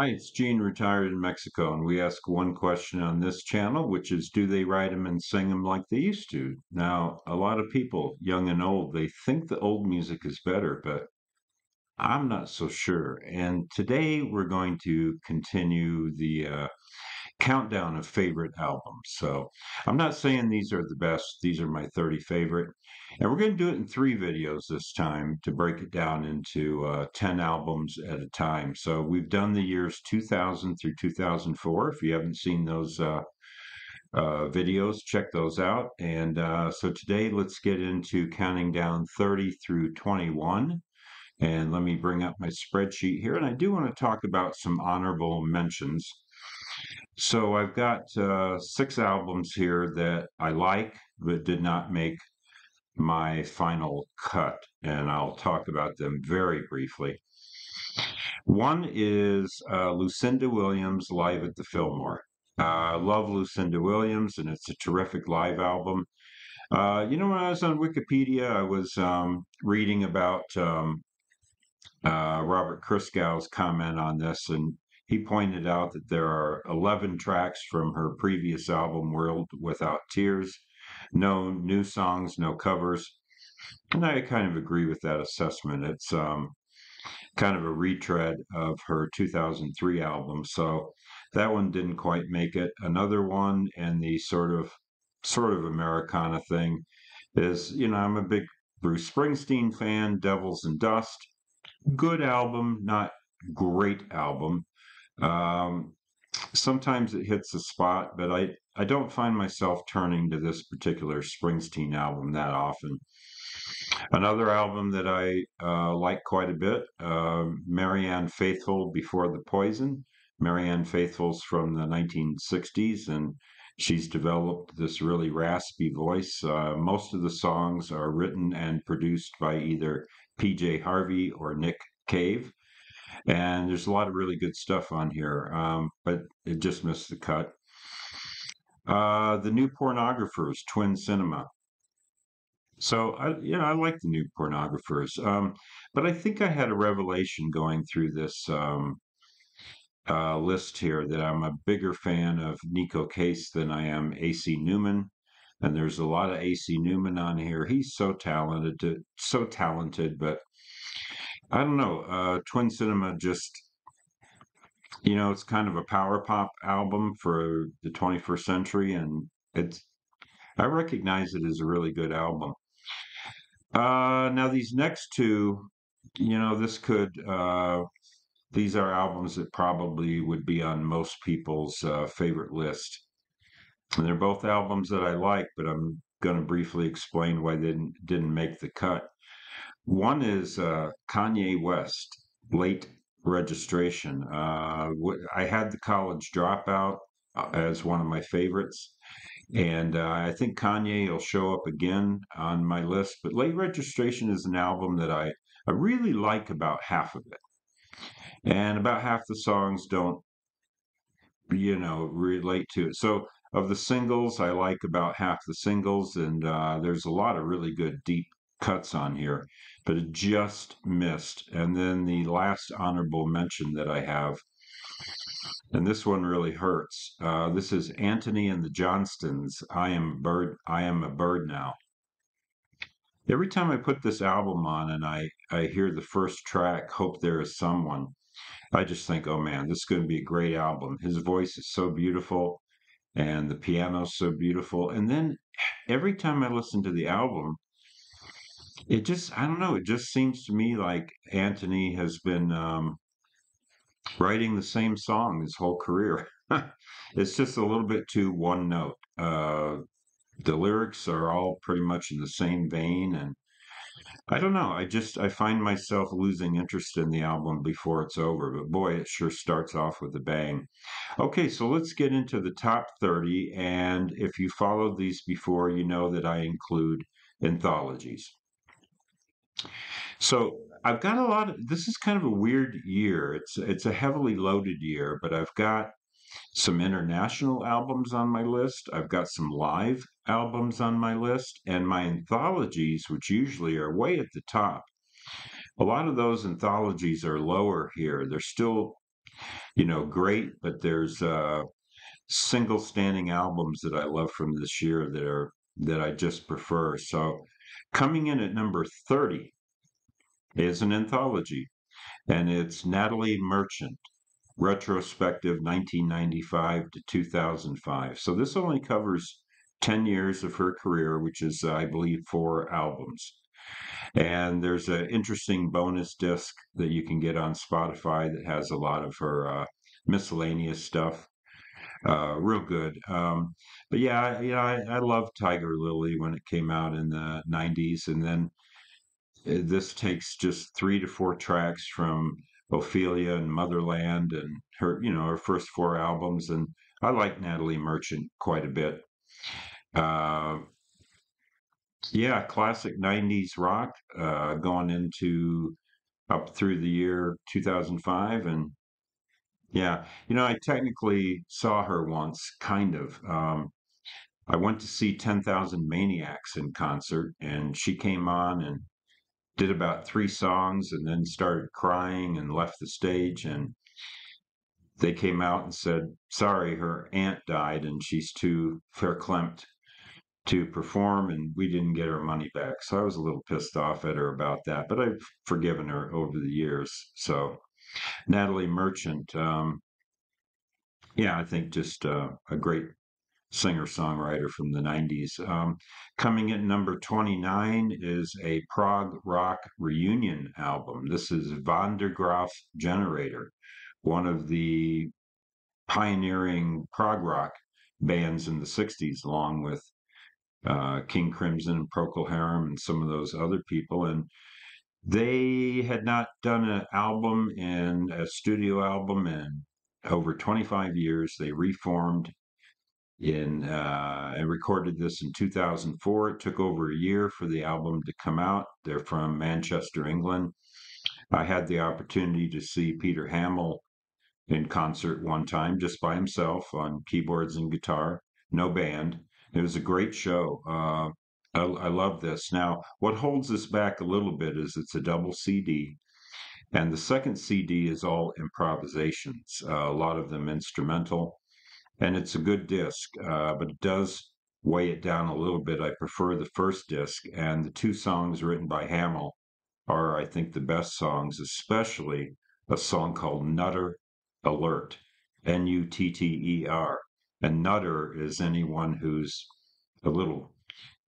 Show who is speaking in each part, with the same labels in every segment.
Speaker 1: Hi, it's Gene, retired in Mexico, and we ask one question on this channel, which is, do they write them and sing them like they used to? Now, a lot of people, young and old, they think the old music is better, but I'm not so sure. And today we're going to continue the uh, countdown of favorite albums. So I'm not saying these are the best, these are my 30 favorite. And we're going to do it in three videos this time to break it down into uh, 10 albums at a time. So we've done the years 2000 through 2004. If you haven't seen those uh, uh, videos, check those out. And uh, so today, let's get into counting down 30 through 21. And let me bring up my spreadsheet here. And I do want to talk about some honorable mentions. So I've got uh, six albums here that I like, but did not make my final cut, and I'll talk about them very briefly. One is uh, Lucinda Williams live at the Fillmore. Uh, I love Lucinda Williams, and it's a terrific live album. Uh, you know, when I was on Wikipedia, I was um, reading about um, uh, Robert Christgau's comment on this, and he pointed out that there are 11 tracks from her previous album, World Without Tears, no new songs, no covers. And I kind of agree with that assessment. It's um, kind of a retread of her 2003 album. So that one didn't quite make it. Another one, and the sort of sort of Americana thing is, you know, I'm a big Bruce Springsteen fan, Devils and Dust. Good album, not great album. Um, sometimes it hits a spot, but I, I don't find myself turning to this particular Springsteen album that often. Another album that I uh, like quite a bit, uh, Marianne Faithfull Before the Poison. Marianne Faithfull's from the 1960s, and she's developed this really raspy voice. Uh, most of the songs are written and produced by either PJ Harvey or Nick Cave and there's a lot of really good stuff on here, um, but it just missed the cut. Uh, the new pornographers, Twin Cinema. So I, you know, I like the new pornographers, um, but I think I had a revelation going through this um, uh, list here that I'm a bigger fan of Neko Case than I am AC Newman, and there's a lot of AC Newman on here. He's so talented, so talented, but I don't know. Uh, Twin Cinema just, you know, it's kind of a power pop album for the 21st century, and it's, I recognize it as a really good album. Uh, now these next two, you know, this could, uh, these are albums that probably would be on most people's uh, favorite list. And they're both albums that I like, but I'm going to briefly explain why they didn't, didn't make the cut. One is uh, Kanye West, late registration. Uh, I had the college dropout uh, as one of my favorites. And uh, I think Kanye will show up again on my list. But Late Registration is an album that I, I really like about half of it. And about half the songs don't, you know, relate to it. So of the singles, I like about half the singles. And uh, there's a lot of really good, deep cuts on here, but it just missed. And then the last honorable mention that I have, and this one really hurts. Uh, this is Antony and the Johnsons. I am a bird. I am a bird now. Every time I put this album on and I I hear the first track, "Hope There Is Someone," I just think, "Oh man, this is going to be a great album." His voice is so beautiful, and the piano's so beautiful. And then every time I listen to the album, it just, I don't know, it just seems to me like Antony has been um, writing the same song his whole career. it's just a little bit too one note. Uh, the lyrics are all pretty much in the same vein, and I don't know. I just I find myself losing interest in the album before it's over. But boy, it sure starts off with a bang. Okay, so let's get into the top 30. And if you followed these before, you know that I include anthologies. So I've got a lot of this is kind of a weird year. It's it's a heavily loaded year, but I've got some international albums on my list. I've got some live albums on my list, and my anthologies, which usually are way at the top. A lot of those anthologies are lower here. They're still you know, great, but there's uh, single standing albums that I love from this year that are that I just prefer. So coming in at number 30 is an anthology, and it's Natalie Merchant, retrospective 1995 to 2005. So this only covers 10 years of her career, which is, I believe, four albums. And there's an interesting bonus disc that you can get on Spotify that has a lot of her uh, miscellaneous stuff. Uh, real good. Um, but yeah, yeah, I, I loved Tiger Lily when it came out in the 90s. And then uh, this takes just three to four tracks from Ophelia and Motherland and her, you know, her first four albums. And I like Natalie Merchant quite a bit. Uh, yeah, classic 90s rock uh, going into up through the year 2005. And yeah, you know, I technically saw her once, kind of. Um, I went to see 10,000 Maniacs in concert, and she came on and did about three songs and then started crying and left the stage. And they came out and said, Sorry, her aunt died and she's too verklempt to perform and we didn't get our money back. So I was a little pissed off at her about that, but I've forgiven her over the years. So Natalie Merchant, um, yeah, I think just uh, a great singer songwriter from the 90s. Um, coming at number 29 is a prog rock reunion album. This is Van der Graaf Generator, one of the pioneering prog rock bands in the 60s, along with uh, King Crimson and Procol Harum and some of those other people. And they had not done an album and a studio album in over 25 years. They reformed in uh, and recorded this in 2004. It took over a year for the album to come out. They're from Manchester, England. I had the opportunity to see Peter Hammill in concert one time just by himself on keyboards and guitar, no band. It was a great show. Uh, I, I love this. Now, what holds this back a little bit is it's a double CD, and the second CD is all improvisations, uh, a lot of them instrumental, and it's a good disc, uh, but it does weigh it down a little bit. I prefer the first disc, and the two songs written by Hammill are, I think, the best songs, especially a song called Nutter Alert, N U T T E R. And nutter is anyone who's a little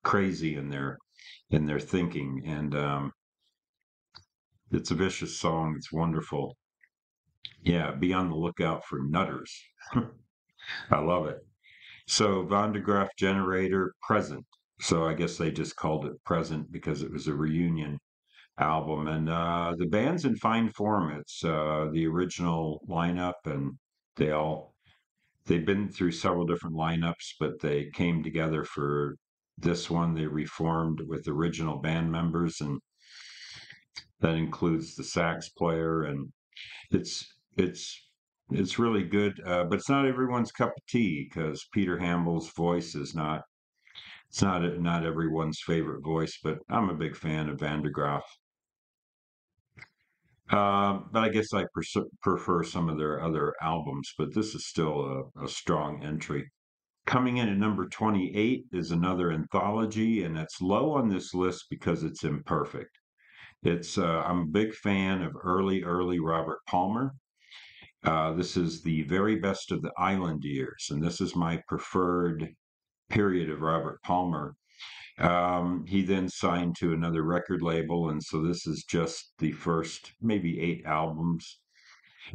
Speaker 1: crazy in their in their thinking. And um, it's a vicious song. It's wonderful. Yeah, be on the lookout for nutters. I love it. So Van der Graaf Generator present. So I guess they just called it present because it was a reunion album. And uh, the band's in fine form. It's uh, the original lineup, and they all they've been through several different lineups, but they came together for this one. They reformed with original band members, and that includes the sax player, and it's it's it's really good. Uh, but it's not everyone's cup of tea because Peter Hammill's voice is not. It's not not everyone's favorite voice, but I'm a big fan of Van der Graaf. Um, but I guess I prefer some of their other albums, but this is still a, a strong entry. Coming in at number 28 is another anthology, and it's low on this list because it's imperfect. It's uh, I'm a big fan of early, early Robert Palmer. Uh, this is the very best of the island years, and this is my preferred period of Robert Palmer. Um, he then signed to another record label, and so this is just the first maybe eight albums.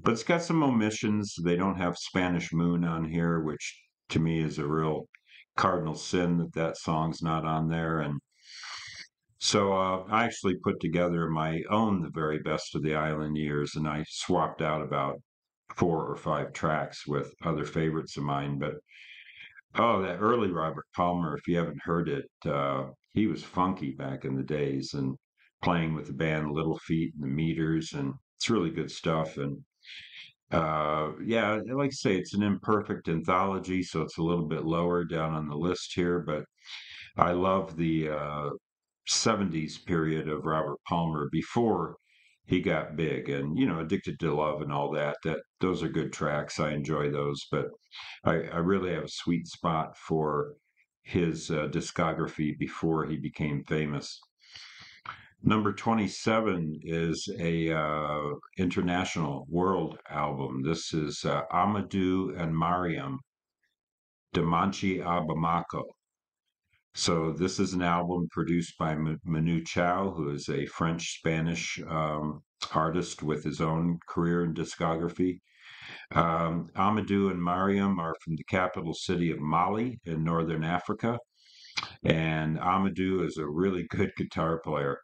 Speaker 1: But it's got some omissions. They don't have Spanish Moon on here, which to me is a real cardinal sin that that song's not on there. And so uh, I actually put together my own The Very Best of the Island Years, and I swapped out about four or five tracks with other favorites of mine. But Oh, that early Robert Palmer, if you haven't heard it, uh, he was funky back in the days and playing with the band Little Feat and the Meters, and it's really good stuff. And uh, yeah, like I say, it's an imperfect anthology, so it's a little bit lower down on the list here, but I love the uh, 70s period of Robert Palmer before he got big and you know addicted to love and all that that those are good tracks. I enjoy those but i, I really have a sweet spot for his uh, discography before he became famous number 27 is a uh, international world album this is uh, amadou and mariam Dimanche à Bamako. So this is an album produced by Manu Chao, who is a French-Spanish um, artist with his own career and discography. Um, Amadou and Mariam are from the capital city of Mali in northern Africa, and Amadou is a really good guitar player.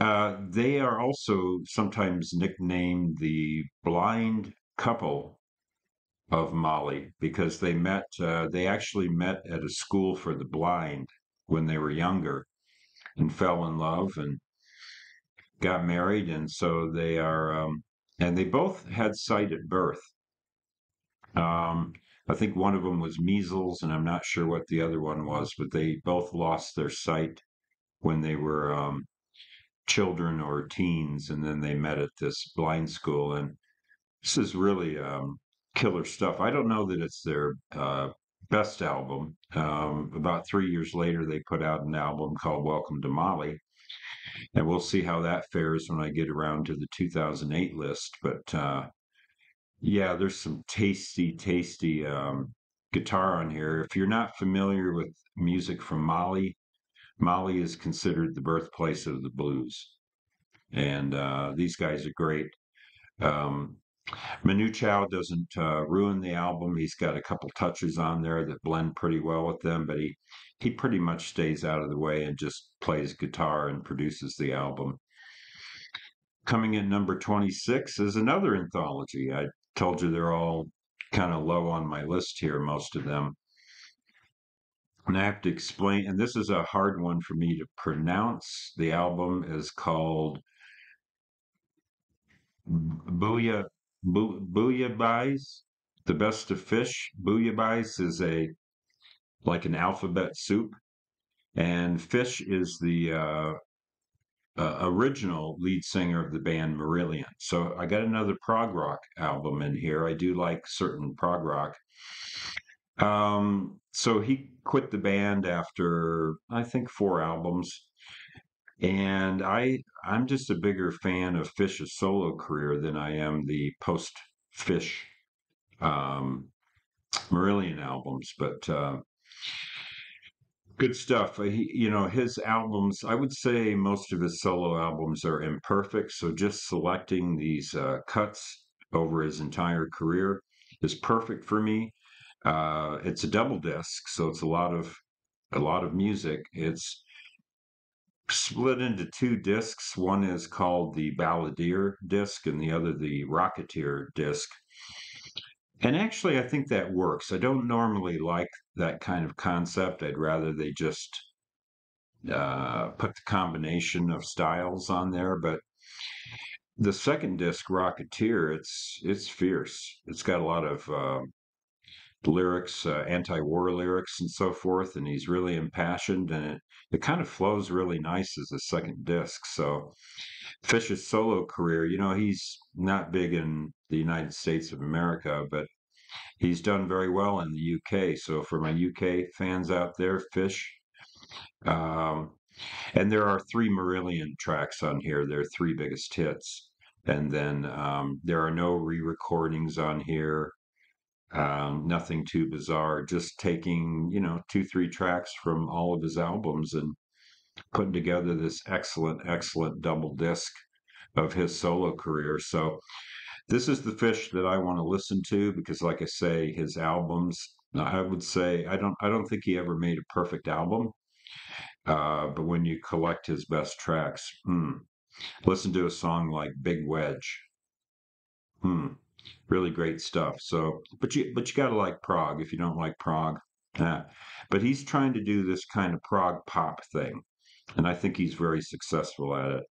Speaker 1: Uh, they are also sometimes nicknamed the blind couple of Mali because they met, uh, they actually met at a school for the blind when they were younger and fell in love and got married. And so they are, um, and they both had sight at birth. Um, I think one of them was measles, and I'm not sure what the other one was, but they both lost their sight when they were um, children or teens, and then they met at this blind school. And this is really um, killer stuff. I don't know that it's their uh, best album. Um, about three years later, they put out an album called Welcome to Mali. And we'll see how that fares when I get around to the 2008 list. But uh, yeah, there's some tasty, tasty um, guitar on here. If you're not familiar with music from Mali, Mali is considered the birthplace of the blues. And uh, these guys are great. Um, Manu Chao doesn't uh, ruin the album. He's got a couple touches on there that blend pretty well with them, but he he pretty much stays out of the way and just plays guitar and produces the album. Coming in number 26 is another anthology. I told you they're all kind of low on my list here, most of them. And I have to explain, and this is a hard one for me to pronounce. The album is called Booyah bouillabaisse, the best of fish. Bouillabaisse is a like an alphabet soup, and Fish is the uh, uh, original lead singer of the band Marillion. So I got another prog rock album in here. I do like certain prog rock. Um, so he quit the band after I think four albums, and I I'm just a bigger fan of Fish's solo career than I am the post Fish um, Marillion albums. But uh, good stuff. He, you know, his albums. I would say most of his solo albums are imperfect. So just selecting these uh, cuts over his entire career is perfect for me. Uh, it's a double disc, so it's a lot of a lot of music. It's split into two discs. One is called the Balladeer disc, and the other the Rocketeer disc. And actually, I think that works. I don't normally like that kind of concept. I'd rather they just uh, put the combination of styles on there. But the second disc, Rocketeer, it's it's fierce. It's got a lot of uh, lyrics, uh, anti-war lyrics, and so forth, and he's really impassioned, and it, it kind of flows really nice as a second disc. So Fish's solo career, you know, he's not big in the United States of America, but he's done very well in the UK. So for my UK fans out there, Fish. Um, and there are three Marillion tracks on here. They're three biggest hits. And then um, there are no re-recordings on here. Um, nothing too bizarre. Just taking, you know, two, three tracks from all of his albums and putting together this excellent, excellent double disc of his solo career. So this is the fish that I want to listen to because, like I say, his albums. I would say I don't. I don't think he ever made a perfect album. Uh, but when you collect his best tracks, hmm, listen to a song like Big Wedge. Hmm, really great stuff. So, but you but you got to like prog. If you don't like prog. But he's trying to do this kind of prog pop thing, and I think he's very successful at it.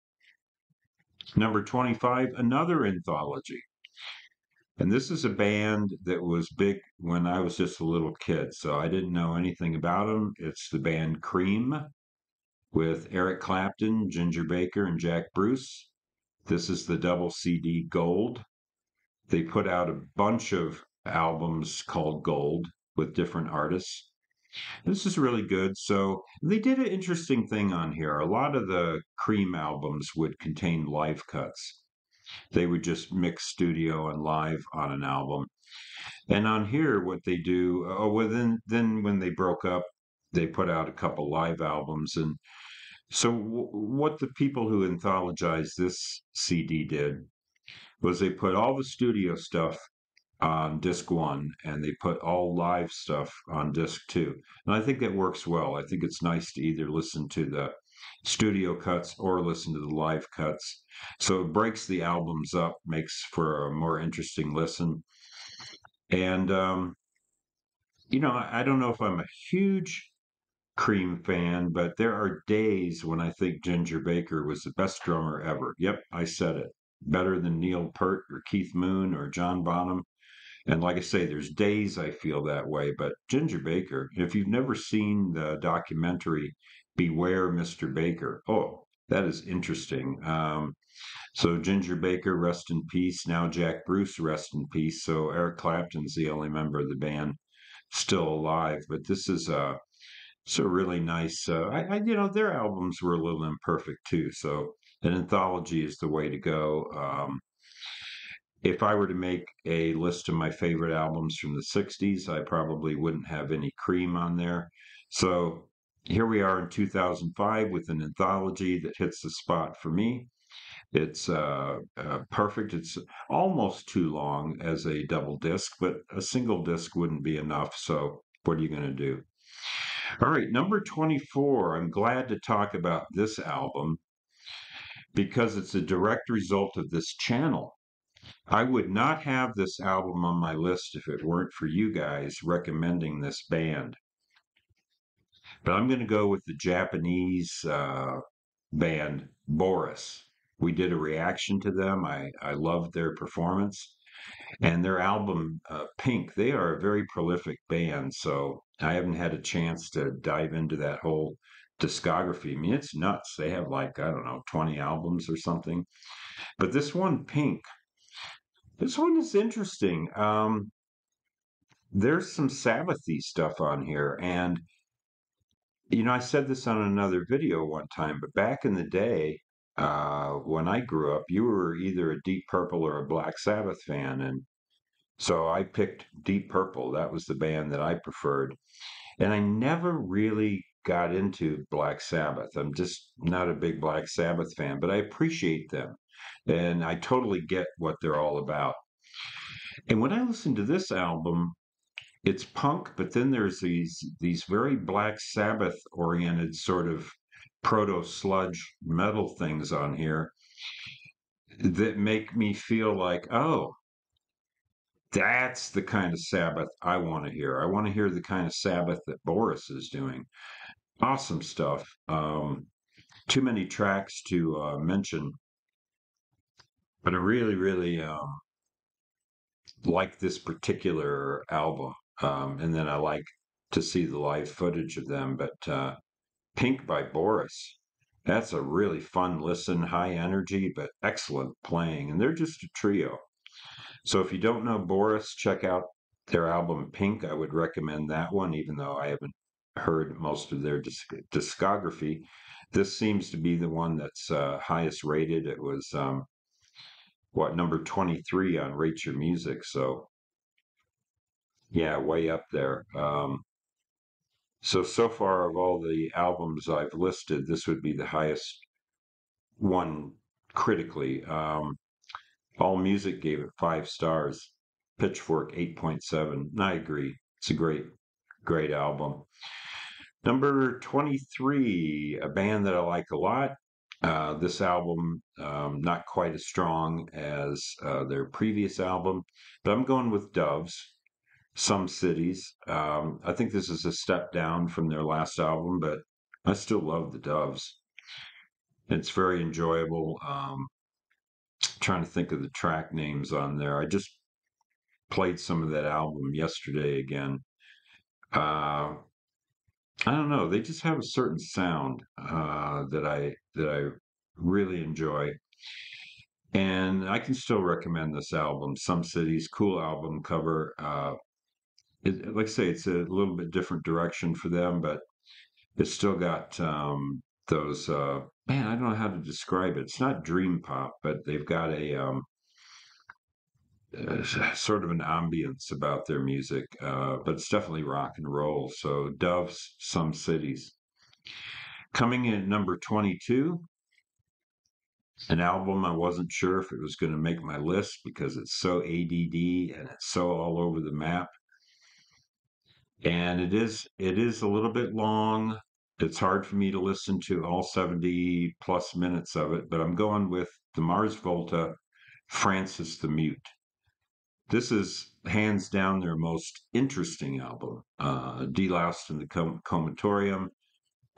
Speaker 1: Number 25, another anthology. And this is a band that was big when I was just a little kid, so I didn't know anything about them. It's the band Cream with Eric Clapton, Ginger Baker, and Jack Bruce. This is the double CD Gold. They put out a bunch of albums called Gold with different artists. This is really good. So they did an interesting thing on here. A lot of the Cream albums would contain live cuts. They would just mix studio and live on an album. And on here, what they do, oh, well, then, then when they broke up, they put out a couple live albums. And so, w- what the people who anthologized this CD did was they put all the studio stuff on disc one and they put all live stuff on disc two. And I think that works well. I think it's nice to either listen to the studio cuts or listen to the live cuts. So it breaks the albums up, makes for a more interesting listen. And, um, you know, I, I don't know if I'm a huge Cream fan, but there are days when I think Ginger Baker was the best drummer ever. Yep, I said it. Better than Neil Peart or Keith Moon or John Bonham. And like I say, there's days I feel that way, but Ginger Baker, if you've never seen the documentary Beware Mr. Baker, oh, that is interesting. Um, so Ginger Baker, rest in peace. Now Jack Bruce, rest in peace. So Eric Clapton's the only member of the band still alive, but this is a so really nice. Uh, I, I, you know, their albums were a little imperfect too. So an anthology is the way to go. Um, if I were to make a list of my favorite albums from the 60s, I probably wouldn't have any cream on there. So here we are in 2005 with an anthology that hits the spot for me. It's uh, uh, perfect. It's almost too long as a double disc, but a single disc wouldn't be enough. So, what are you going to do? All right, number 24. I'm glad to talk about this album because it's a direct result of this channel. I would not have this album on my list if it weren't for you guys recommending this band. But I'm going to go with the Japanese uh, band Boris. We did a reaction to them. I, I loved their performance. And their album, uh, Pink, they are a very prolific band. So I haven't had a chance to dive into that whole discography. I mean, it's nuts. They have like, I don't know, 20 albums or something. But this one, Pink, this one is interesting. Um, there's some Sabbathy stuff on here, and you know, I said this on another video one time, but back in the day, uh, when I grew up, you were either a Deep Purple or a Black Sabbath fan, and so I picked Deep Purple. That was the band that I preferred, and I never really got into Black Sabbath. I'm just not a big Black Sabbath fan, but I appreciate them and I totally get what they're all about. And when I listen to this album, it's punk, but then there's these these very Black Sabbath oriented sort of proto sludge metal things on here that make me feel like, oh, that's the kind of Sabbath I want to hear. I want to hear the kind of Sabbath that Boris is doing. Awesome stuff. Um, too many tracks to uh, mention but I really, really um, like this particular album. Um, and then I like to see the live footage of them. But uh, Pink by Boris, that's a really fun listen, high energy, but excellent playing. And they're just a trio. So if you don't know Boris, check out their album Pink. I would recommend that one, even though I haven't heard most of their disc- discography. This seems to be the one that's uh, highest rated. It was um, what number 23 on rate your music so yeah way up there. Um, so so far of all the albums i've listed this would be the highest one critically. Um, all music gave it five stars. Pitchfork 8.7 i agree. It's a great great album number 23 a band that i like a lot uh, this album, um, not quite as strong as uh, their previous album, but I'm going with Doves, Some Cities. Um, I think this is a step down from their last album, but I still love the Doves. It's very enjoyable. Um, trying to think of the track names on there. I just played some of that album yesterday again. Uh, I don't know. They just have a certain sound uh, that I that I really enjoy. and I can still recommend this album. Some Cities, cool album cover. Uh, it, like I say, it's a little bit different direction for them, but it's still got um, those. Uh, man, I don't know how to describe it. It's not dream pop, but they've got a um, sort of an ambience about their music. Uh, but it's definitely rock and roll. So Doves, Some Cities. Coming in at number 22, an album I wasn't sure if it was going to make my list because it's so ADD and it's so all over the map. And it is it is a little bit long. It's hard for me to listen to all 70 plus minutes of it, but I'm going with the Mars Volta Francis the Mute. This is hands down their most interesting album. Uh, Deloused in the Com- Comatorium,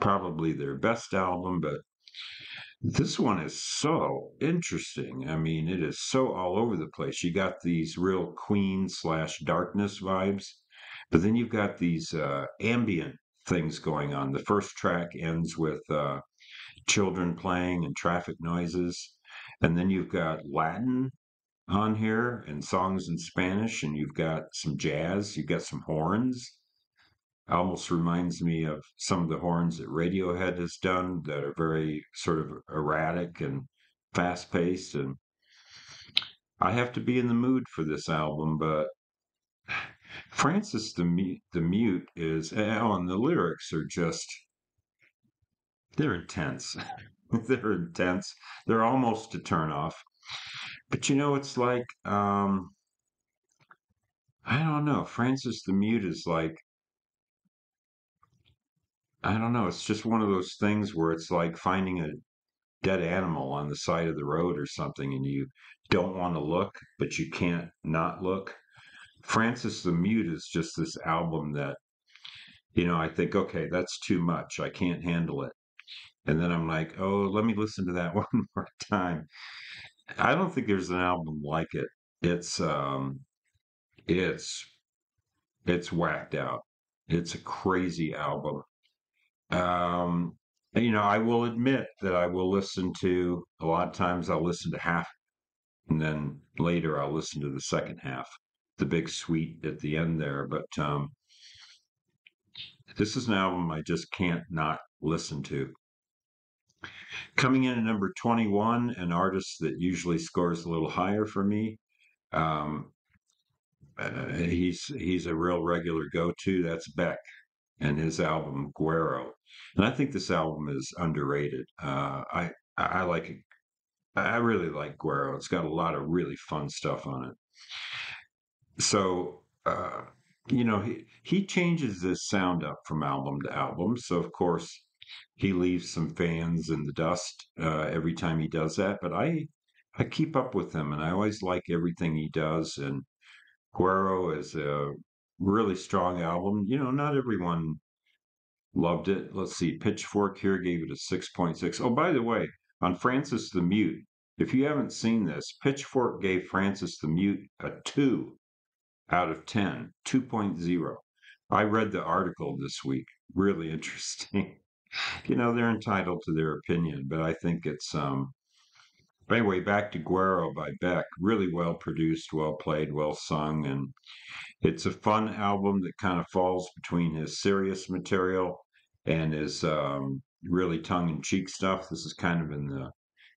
Speaker 1: probably their best album, but this one is so interesting. I mean, it is so all over the place. You got these real Queen slash darkness vibes, but then you've got these uh, ambient things going on. The first track ends with uh, children playing and traffic noises, and then you've got Latin on here and songs in Spanish, and you've got some jazz, you've got some horns almost reminds me of some of the horns that Radiohead has done that are very sort of erratic and fast paced. And I have to be in the mood for this album, but Francis the Mute, the Mute is, eh, oh, and the lyrics are just, they're intense. they're intense. They're almost a turn off. But you know, it's like, um, I don't know. Francis the Mute is like I don't know. It's just one of those things where it's like finding a dead animal on the side of the road or something, and you don't want to look, but you can't not look. Francis the Mute is just this album that, you know, I think, okay, that's too much. I can't handle it. And then I'm like, oh, let me listen to that one more time. I don't think there's an album like it. It's um it's it's whacked out. It's a crazy album. Um, you know, I will admit that I will listen to a lot of times I'll listen to half and then later I'll listen to the second half, the big suite at the end there. But um, this is an album I just can't not listen to. Coming in at number 21, an artist that usually scores a little higher for me. Um, uh, he's he's a real regular go-to. That's Beck and his album Guero. And I think this album is underrated. Uh, I I like it. I really like Guero. It's got a lot of really fun stuff on it. So uh, you know he he changes this sound up from album to album. So of course he leaves some fans in the dust uh, every time he does that. But I I keep up with him, and I always like everything he does. And Guero is a really strong album. You know, not everyone loved it. Let's see, Pitchfork here gave it a 6.6. Oh, by the way, on Francis the Mute, if you haven't seen this, Pitchfork gave Francis the Mute a 2 out of 10, 2.0. I read the article this week. Really interesting. You know, they're entitled to their opinion, but I think it's um anyway, back to Guero by Beck. Really well produced, well played, well sung, and it's a fun album that kind of falls between his serious material and his um, really tongue-in-cheek stuff. This is kind of in the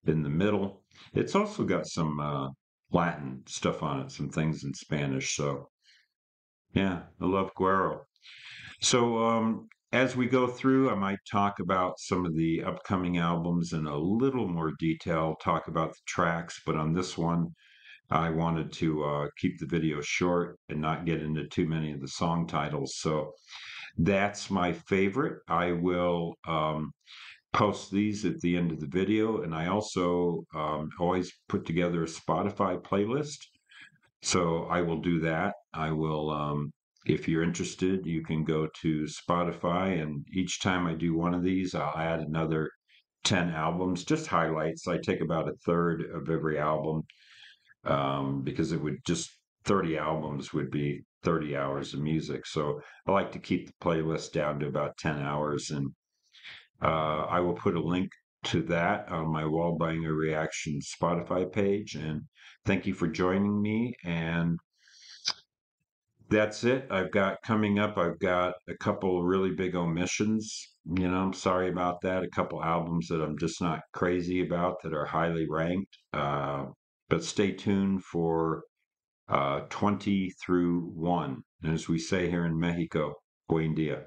Speaker 1: in the middle. It's also got some uh, Latin stuff on it, some things in Spanish. So yeah, I love Guero. So um, as we go through, I might talk about some of the upcoming albums in a little more detail, talk about the tracks, but on this one, I wanted to uh, keep the video short and not get into too many of the song titles. So that's my favorite. I will um, post these at the end of the video, and I also um, always put together a Spotify playlist. So I will do that. I will um, if you're interested, you can go to Spotify, and each time I do one of these, I'll add another 10 albums, just highlights. I take about a third of every album um, because it would just 30 albums would be 30 hours of music. So I like to keep the playlist down to about 10 hours, and uh, I will put a link to that on my Wallbanger Reaction Spotify page. And thank you for joining me. And that's it. I've got coming up, I've got a couple really big omissions. You know, I'm sorry about that. A couple albums that I'm just not crazy about that are highly ranked. Uh, but stay tuned for uh, 20 through 1. And as we say here in Mexico, buen dia.